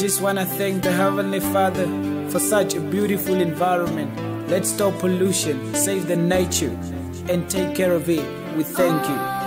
just wanna thank the Heavenly Father for such a beautiful environment. Let's stop pollution, save the nature, and take care of it. We thank you.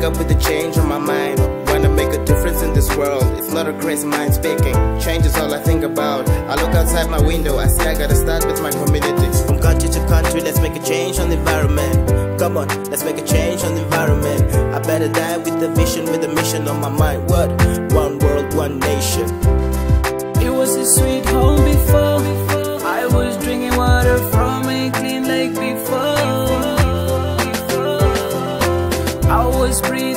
Wake up with a change on my mind. Wanna make a difference in this world. It's not a crazy mind speaking. Change is all I think about. I look outside my window, I see I gotta start with my community. From country to country, let's make a change on the environment. Come on, let's make a change on the environment. I better die with the vision, with a mission on my mind. What? One world, one nation. It was a sweet home before spree.